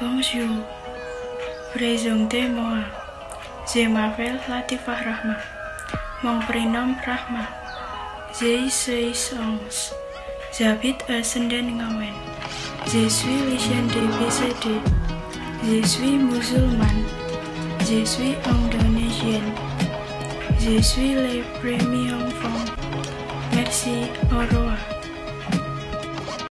Bonjour, présentez-moi. Je m'appelle Latifah Rahma. Mon prénom Rahma. J'ai 16 ans. J'habite à Senden-Ngawen. Je suis lycéen de BCD. Je suis musulmane. Je suis indonésienne. Je suis le premier enfant. Merci. Au revoir.